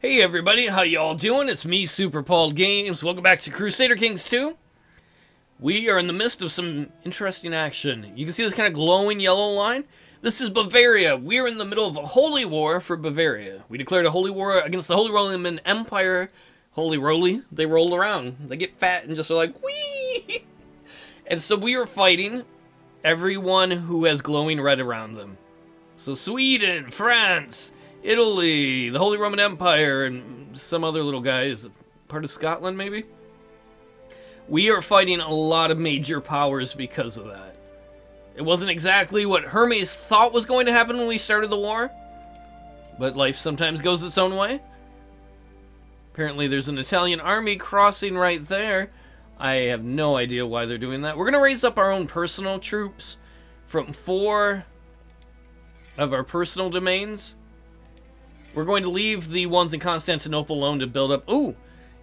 Hey everybody, how y'all doing? It's me, Super Paul Games. Welcome back to Crusader Kings 2. We are in the midst of some interesting action. You can see this kind of glowing yellow line. This is Bavaria. We are in the middle of a holy war for Bavaria. We declared a holy war against the Holy Roman Empire. Holy roly, they roll around. They get fat and just are like, wee! And so we are fighting everyone who has glowing red around them. So Sweden, France, Italy, the Holy Roman Empire, and some other little guys, part of Scotland maybe? We are fighting a lot of major powers because of that. It wasn't exactly what Hermes thought was going to happen when we started the war, but life sometimes goes its own way. Apparently, there's an Italian army crossing right there. I have no idea why they're doing that. We're going to raise up our own personal troops from four of our personal domains we're going to leave the ones in Constantinople alone to build up. Ooh,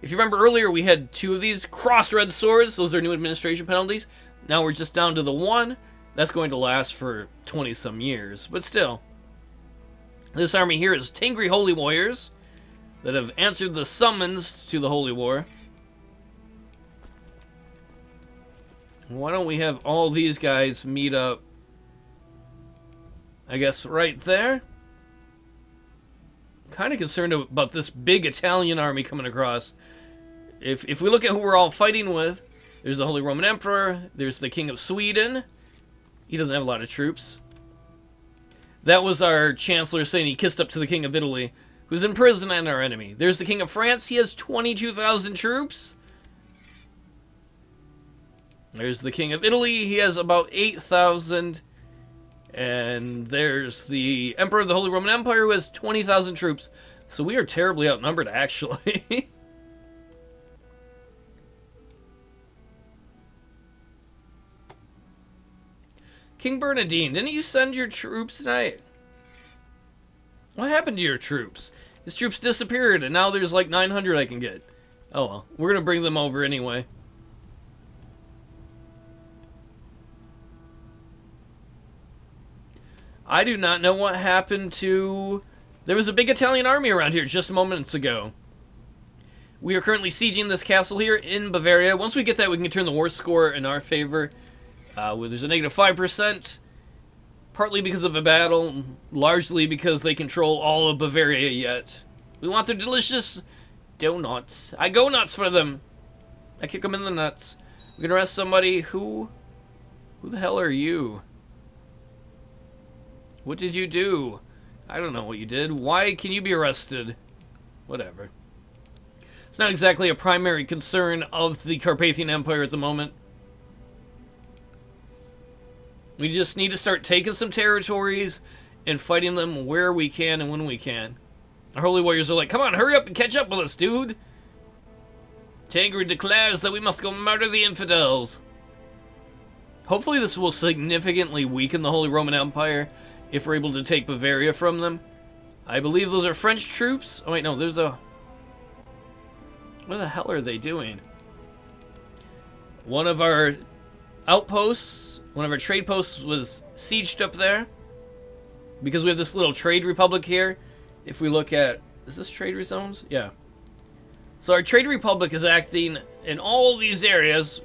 if you remember earlier, we had two of these cross red swords. Those are new administration penalties. Now we're just down to the one. That's going to last for 20 some years, but still. This army here is Tengri Holy Warriors that have answered the summons to the Holy War. Why don't we have all these guys meet up, I guess, right there? Kind of concerned about this big Italian army coming across. If, if we look at who we're all fighting with, there's the Holy Roman Emperor, there's the King of Sweden. He doesn't have a lot of troops. That was our Chancellor saying he kissed up to the King of Italy, who's in prison and our enemy. There's the King of France, he has 22,000 troops. There's the King of Italy, he has about 8,000. And there's the Emperor of the Holy Roman Empire who has 20,000 troops. So we are terribly outnumbered, actually. King Bernardine, didn't you send your troops tonight? What happened to your troops? His troops disappeared, and now there's like 900 I can get. Oh well, we're gonna bring them over anyway. I do not know what happened to... There was a big Italian army around here just moments ago. We are currently sieging this castle here in Bavaria. Once we get that, we can turn the war score in our favor. Uh, there's a negative 5%, partly because of a battle, largely because they control all of Bavaria yet. We want their delicious donuts. I go nuts for them. I kick them in the nuts. We're gonna arrest somebody who... Who the hell are you? What did you do? I don't know what you did. Why can you be arrested? Whatever. It's not exactly a primary concern of the Carpathian Empire at the moment. We just need to start taking some territories and fighting them where we can and when we can. Our holy warriors are like, come on, hurry up and catch up with us, dude. Tengri declares that we must go murder the infidels. Hopefully this will significantly weaken the Holy Roman Empire if we're able to take Bavaria from them. I believe those are French troops. Oh, wait, no, there's a... What the hell are they doing? One of our outposts, one of our trade posts was sieged up there. Because we have this little trade republic here. If we look at... Is this trade zones? Yeah. So our trade republic is acting in all these areas.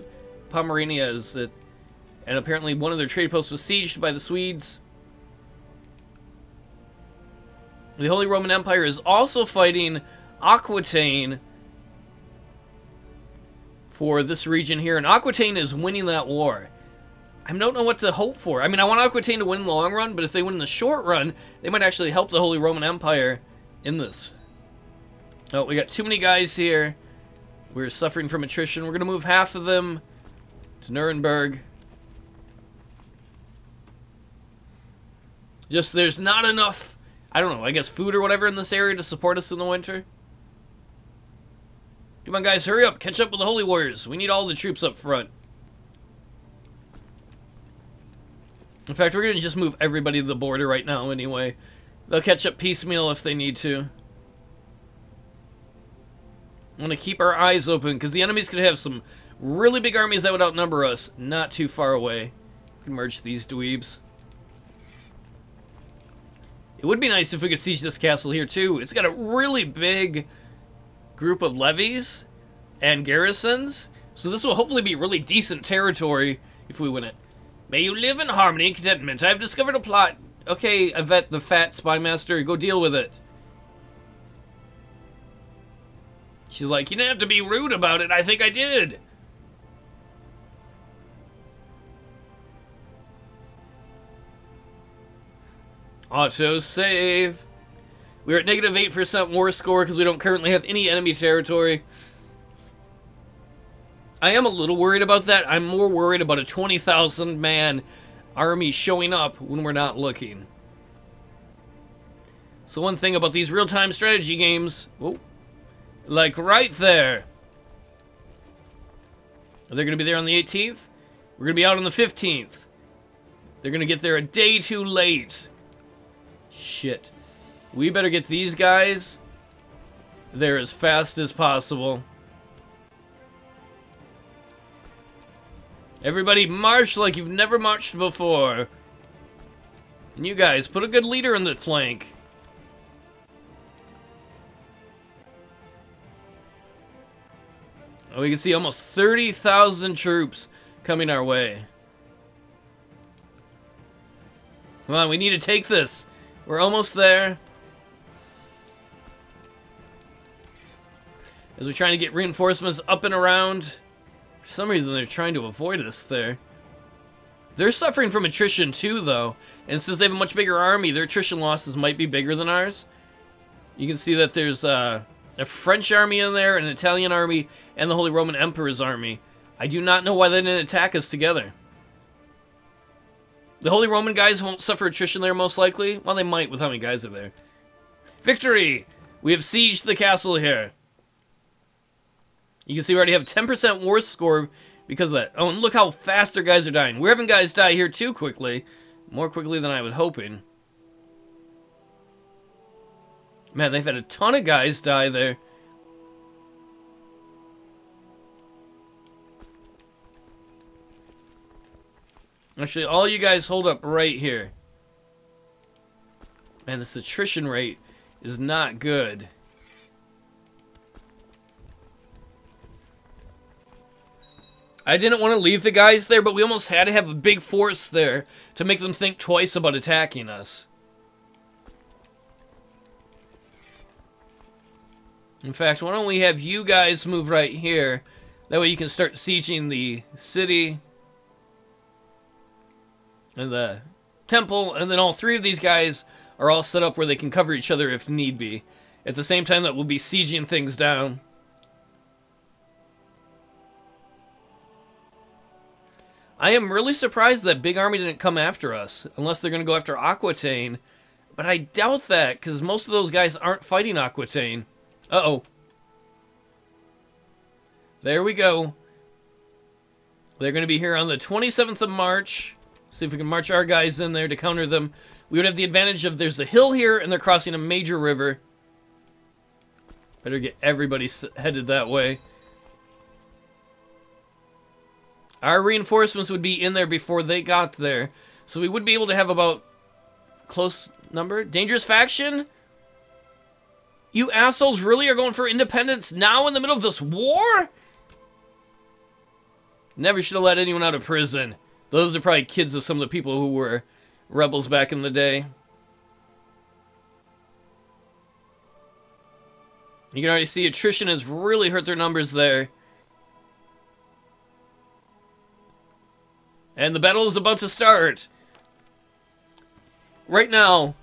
Pomerania is it. And apparently one of their trade posts was sieged by the Swedes. The Holy Roman Empire is also fighting Aquitaine for this region here, and Aquitaine is winning that war. I don't know what to hope for. I mean, I want Aquitaine to win in the long run, but if they win in the short run, they might actually help the Holy Roman Empire in this. Oh, we got too many guys here. We're suffering from attrition. We're going to move half of them to Nuremberg. Just there's not enough I don't know, I guess food or whatever in this area to support us in the winter? Come on, guys, hurry up. Catch up with the Holy Warriors. We need all the troops up front. In fact, we're going to just move everybody to the border right now anyway. They'll catch up piecemeal if they need to. I want to keep our eyes open, because the enemies could have some really big armies that would outnumber us not too far away. Merge these dweebs. It would be nice if we could siege this castle here too. It's got a really big group of levies and garrisons, so this will hopefully be really decent territory if we win it. May you live in harmony and contentment. I've discovered a plot. Okay, Yvette the fat spy master, go deal with it. She's like, you didn't have to be rude about it. I think I did. Auto save. We're at negative 8% war score because we don't currently have any enemy territory. I am a little worried about that. I'm more worried about a 20,000 man army showing up when we're not looking. So one thing about these real-time strategy games, whoa, like right there. Are They're going to be there on the 18th. We're going to be out on the 15th. They're going to get there a day too late. Shit. We better get these guys there as fast as possible. Everybody march like you've never marched before. And you guys, put a good leader in the flank. Oh, we can see almost 30,000 troops coming our way. Come on, we need to take this. We're almost there. As we're trying to get reinforcements up and around. For some reason, they're trying to avoid us there. They're suffering from attrition too, though. And since they have a much bigger army, their attrition losses might be bigger than ours. You can see that there's uh, a French army in there, an Italian army, and the Holy Roman Emperor's army. I do not know why they didn't attack us together. The Holy Roman guys won't suffer attrition there, most likely. Well, they might with how many guys are there. Victory! We have sieged the castle here. You can see we already have 10% war score because of that. Oh, and look how fast our guys are dying. We're having guys die here too quickly. More quickly than I was hoping. Man, they've had a ton of guys die there. Actually, all you guys hold up right here. Man, this attrition rate is not good. I didn't want to leave the guys there, but we almost had to have a big force there to make them think twice about attacking us. In fact, why don't we have you guys move right here? That way you can start sieging the city and the temple, and then all three of these guys are all set up where they can cover each other if need be. At the same time that we'll be sieging things down. I am really surprised that Big Army didn't come after us, unless they're going to go after Aquitaine. But I doubt that, because most of those guys aren't fighting Aquitaine. Uh-oh. There we go. They're going to be here on the 27th of March. See if we can march our guys in there to counter them. We would have the advantage of there's a hill here and they're crossing a major river. Better get everybody headed that way. Our reinforcements would be in there before they got there. So we would be able to have about close number. Dangerous faction? You assholes really are going for independence now in the middle of this war? Never should have let anyone out of prison. Those are probably kids of some of the people who were rebels back in the day. You can already see attrition has really hurt their numbers there. And the battle is about to start. Right now,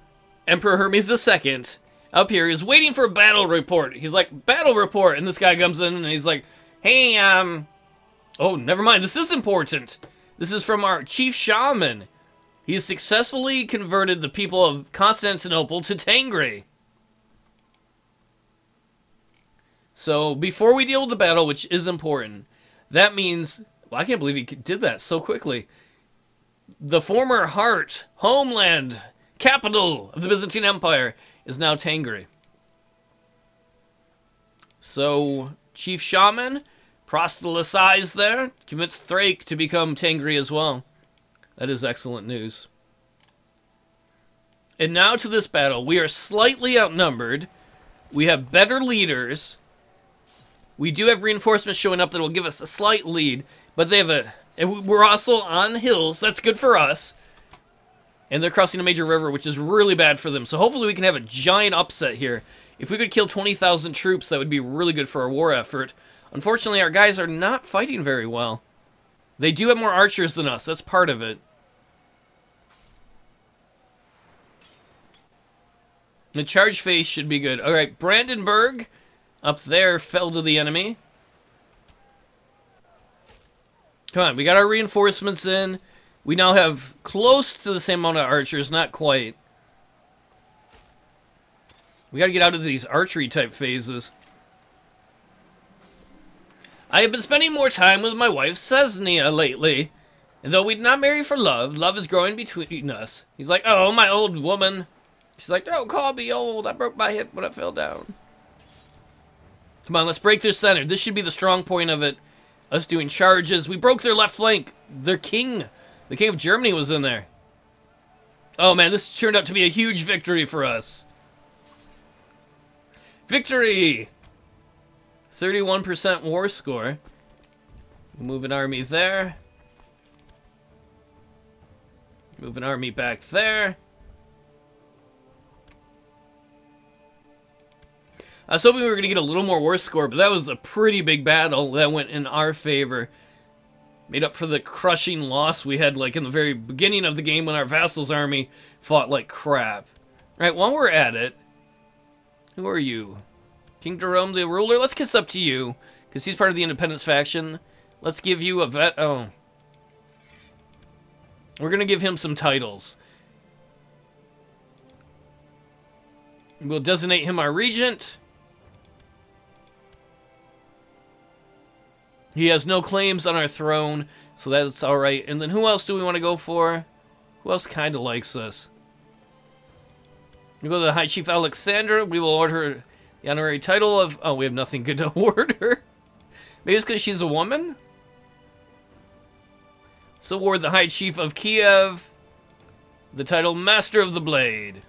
Emperor Hermes II up here is waiting for a battle report. He's like, battle report. And this guy comes in and he's like, hey, um, oh, never mind. This is important. This is from our chief shaman. He has successfully converted the people of Constantinople to Tangri. So before we deal with the battle, which is important, that means well, I can't believe he did that so quickly. The former heart, homeland, capital of the Byzantine Empire is now Tangri. So Chief Shaman proselytized there, convinced Thrake to become Tangri as well. That is excellent news. And now to this battle. We are slightly outnumbered. We have better leaders. We do have reinforcements showing up that will give us a slight lead, but they have a. And we're also on hills. That's good for us. And they're crossing a major river, which is really bad for them. So hopefully we can have a giant upset here. If we could kill 20,000 troops, that would be really good for our war effort. Unfortunately, our guys are not fighting very well. They do have more archers than us. That's part of it. The charge phase should be good. All right, Brandenburg up there fell to the enemy. Come on, we got our reinforcements in. We now have close to the same amount of archers, not quite. We gotta get out of these archery type phases. I have been spending more time with my wife Sesnia lately. And though we did not marry for love, love is growing between us. He's like, oh, my old woman. She's like, don't call me old. I broke my hip when I fell down. Come on, let's break their center. This should be the strong point of it. Us doing charges. We broke their left flank. Their king, the king of Germany was in there. Oh man, this turned out to be a huge victory for us. Victory! 31% war score. Move an army there. Move an army back there. I was hoping we were going to get a little more war score, but that was a pretty big battle that went in our favor. Made up for the crushing loss we had like in the very beginning of the game when our vassals army fought like crap. All right, while we're at it, who are you? King Jerome the ruler? Let's kiss up to you, because he's part of the independence faction. Let's give you a vet... Oh. We're going to give him some titles. We'll designate him our regent. He has no claims on our throne, so that's alright. And then who else do we want to go for? Who else kind of likes us? We go to the High Chief Alexandra. We will order the honorary title of... Oh, we have nothing good to award her. Maybe it's because she's a woman? So award the High Chief of Kiev the title Master of the Blade.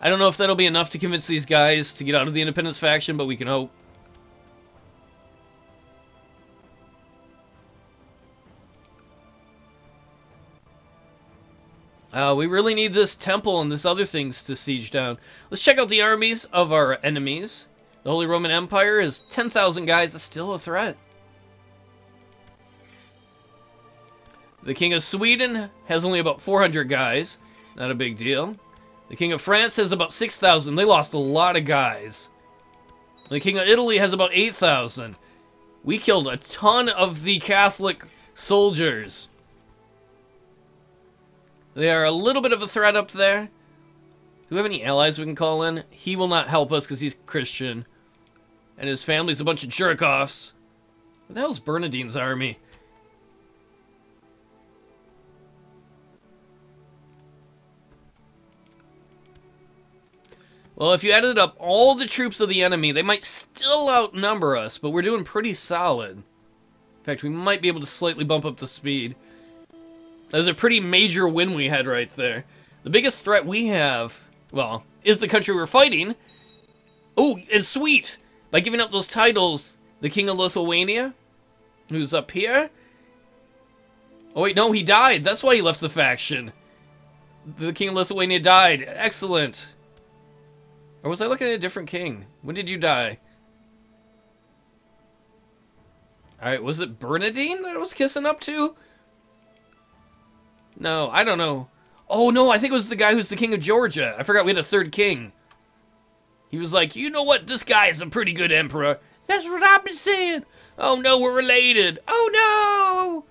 I don't know if that'll be enough to convince these guys to get out of the Independence faction, but we can hope. Uh, we really need this temple and this other things to siege down. Let's check out the armies of our enemies. The Holy Roman Empire is 10,000 guys. That's still a threat. The King of Sweden has only about 400 guys. Not a big deal. The King of France has about 6,000. They lost a lot of guys. The King of Italy has about 8,000. We killed a ton of the Catholic soldiers. They are a little bit of a threat up there. Do we have any allies we can call in? He will not help us because he's Christian. And his family's a bunch of jerk-offs. What the hell's Bernadine's army? Well, if you added up all the troops of the enemy, they might still outnumber us, but we're doing pretty solid. In fact, we might be able to slightly bump up the speed. That was a pretty major win we had right there. The biggest threat we have, well, is the country we're fighting. Oh, and sweet! By giving up those titles, the King of Lithuania, who's up here. Oh wait, no, he died. That's why he left the faction. The King of Lithuania died. Excellent. Or was I looking at a different king? When did you die? Alright, was it Bernadine that I was kissing up to? No, I don't know. Oh, no, I think it was the guy who's the king of Georgia. I forgot we had a third king. He was like, you know what? This guy is a pretty good emperor. That's what I've been saying. Oh, no, we're related. Oh, no.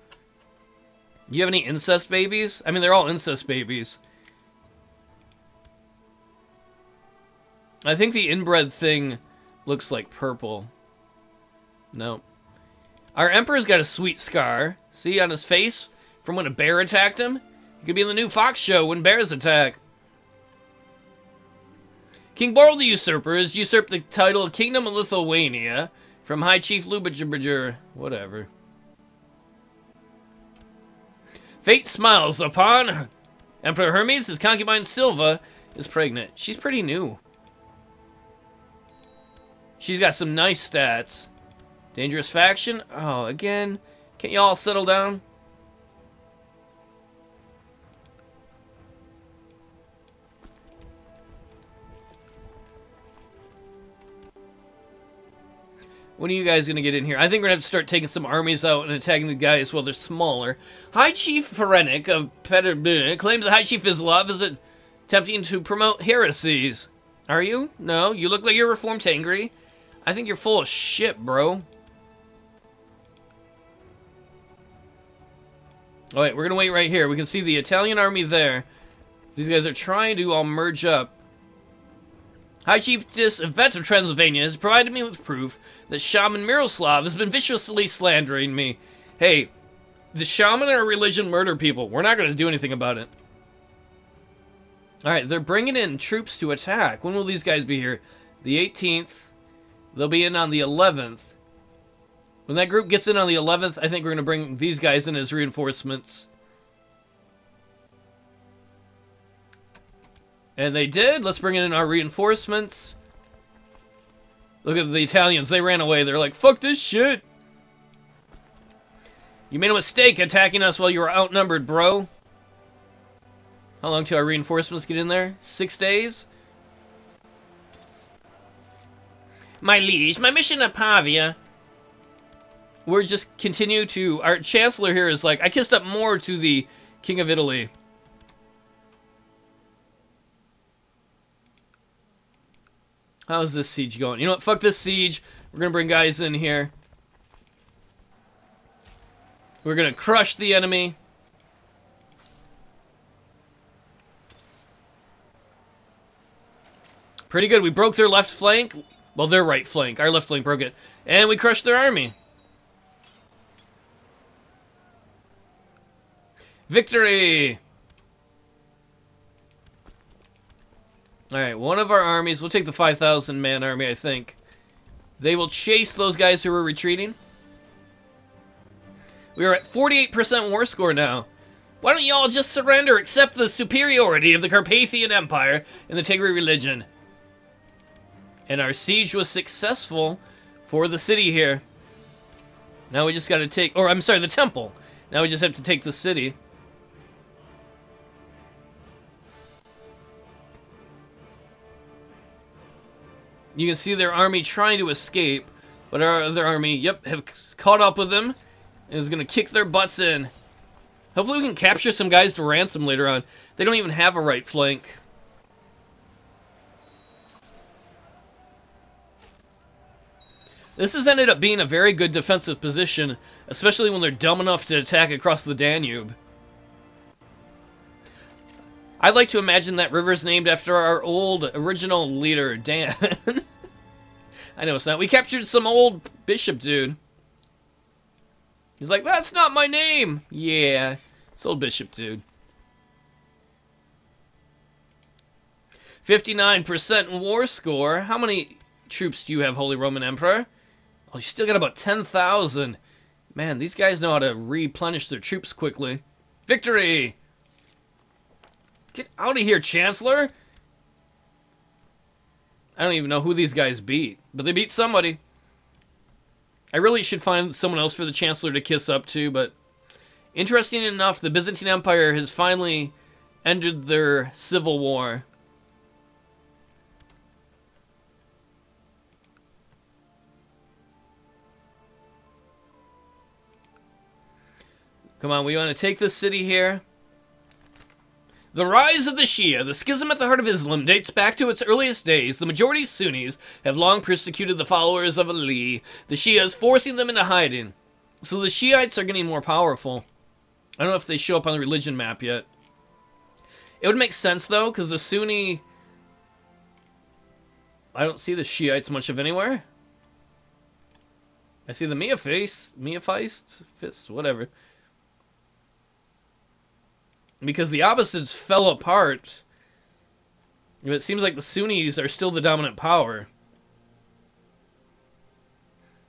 You have any incest babies? I mean, they're all incest babies. I think the inbred thing looks like purple. No. Our emperor's got a sweet scar. See on his face? From when a bear attacked him? He could be in the new Fox show when bears attack. King Borl the Usurper has usurped the title of Kingdom of Lithuania from High Chief Lubitger, whatever. Fate smiles upon Emperor Hermes, his concubine Silva, is pregnant. She's pretty new. She's got some nice stats. Dangerous faction? Oh, again. Can't y'all settle down? When are you guys going to get in here? I think we're going to have to start taking some armies out and attacking the guys while they're smaller. High Chief Ferenik of Peter claims the High Chief Islov is attempting to promote heresies. Are you? No, you look like you're reformed Tengri. I think you're full of shit, bro. Alright, we're going to wait right here. We can see the Italian army there. These guys are trying to all merge up. High Chiefess Yvette of Transylvania has provided me with proof that Shaman Miroslav has been viciously slandering me. Hey, the shaman and our religion murder people. We're not going to do anything about it. Alright, they're bringing in troops to attack. When will these guys be here? The 18th. They'll be in on the 11th. When that group gets in on the 11th, I think we're going to bring these guys in as reinforcements. And they did. Let's bring in our reinforcements. Look at the Italians. They ran away. They're like, fuck this shit. You made a mistake attacking us while you were outnumbered, bro. How long till our reinforcements get in there? Six days? My liege, my mission at Pavia. We're just continue to... Our chancellor here is like, I kissed up more to the king of Italy. How's this siege going? You know what? Fuck this siege. We're gonna bring guys in here. We're gonna crush the enemy. Pretty good. We broke their left flank. Well, their right flank. Our left flank broke it. And we crushed their army. Victory! Alright, one of our armies, we'll take the 5,000 man army, I think. They will chase those guys who are retreating. We are at 48% war score now. Why don't y'all just surrender, accept the superiority of the Carpathian Empire and the Tengri religion? And our siege was successful for the city here. Now we just gotta take, or I'm sorry, the temple. Now we just have to take the city. You can see their army trying to escape, but our other army, yep, have caught up with them and is gonna kick their butts in. Hopefully we can capture some guys to ransom later on. They don't even have a right flank. This has ended up being a very good defensive position, especially when they're dumb enough to attack across the Danube. I'd like to imagine that river's named after our old original leader, Dan. I know it's not. We captured some old bishop dude. He's like, that's not my name! Yeah, it's old bishop dude. 59% war score. How many troops do you have, Holy Roman Emperor? Oh, you still got about 10,000. Man, these guys know how to replenish their troops quickly. Victory! Get out of here, Chancellor! I don't even know who these guys beat, but they beat somebody. I really should find someone else for the Chancellor to kiss up to, but interesting enough, the Byzantine Empire has finally ended their civil war. Come on, we want to take this city here. The rise of the Shia, the schism at the heart of Islam, dates back to its earliest days. The majority Sunnis have long persecuted the followers of Ali, the Shias forcing them into hiding. So the Shiites are getting more powerful. I don't know if they show up on the religion map yet. It would make sense, though, because the Sunni... I don't see the Shiites much of anywhere. I see the Mia face, Mia Feist, Fist, whatever because the Abbasids fell apart. But it seems like the Sunnis are still the dominant power.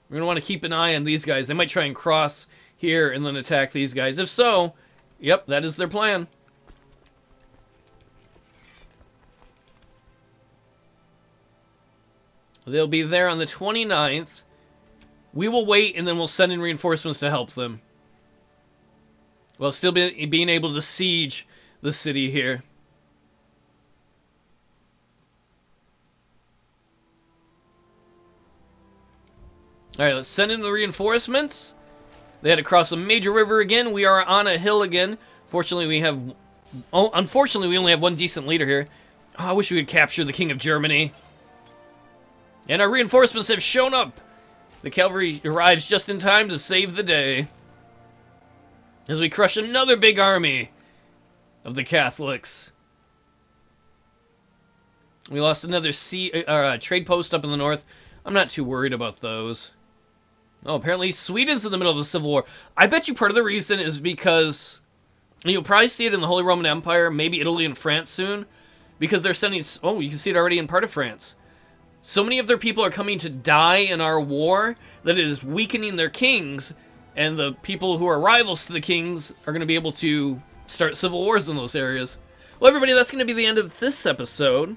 We're going to want to keep an eye on these guys. They might try and cross here and then attack these guys. If so, yep, that is their plan. They'll be there on the 29th. We will wait and then we'll send in reinforcements to help them. While still be, being able to siege the city here. Alright, let's send in the reinforcements. They had to cross a major river again. We are on a hill again. Fortunately, we have... Oh, unfortunately, we only have one decent leader here. Oh, I wish we could capture the King of Germany. And our reinforcements have shown up. The cavalry arrives just in time to save the day. As we crush another big army of the Catholics. We lost another sea, uh, uh, trade post up in the north. I'm not too worried about those. Oh, apparently Sweden's in the middle of a civil war. I bet you part of the reason is because you'll probably see it in the Holy Roman Empire, maybe Italy and France soon, because they're sending. Oh, you can see it already in part of France. So many of their people are coming to die in our war that it is weakening their kings, and the people who are rivals to the kings are going to be able to start civil wars in those areas. Well, everybody, that's going to be the end of this episode.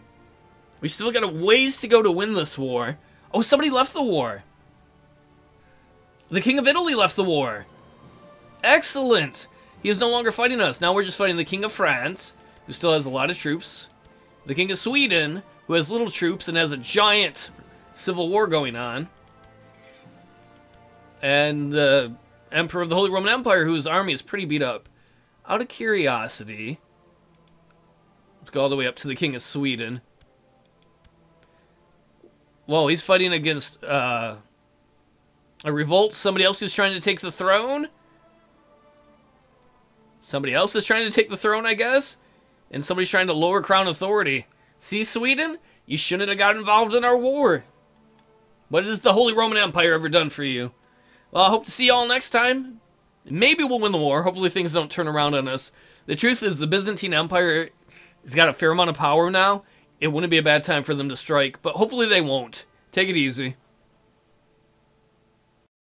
We still got a ways to go to win this war. Oh, somebody left the war. The King of Italy left the war. Excellent. He is no longer fighting us. Now we're just fighting the King of France, who still has a lot of troops. The King of Sweden, who has little troops and has a giant civil war going on. And the Emperor of the Holy Roman Empire, whose army is pretty beat up. Out of curiosity, let's go all the way up to the King of Sweden. Whoa, he's fighting against uh, a revolt? Somebody else who's trying to take the throne? Somebody else is trying to take the throne, I guess? And somebody's trying to lower crown authority. See, Sweden? You shouldn't have got involved in our war. What has the Holy Roman Empire ever done for you? Well, I hope to see y'all next time. Maybe we'll win the war. Hopefully things don't turn around on us. The truth is the Byzantine Empire has got a fair amount of power now. It wouldn't be a bad time for them to strike, but hopefully they won't. Take it easy.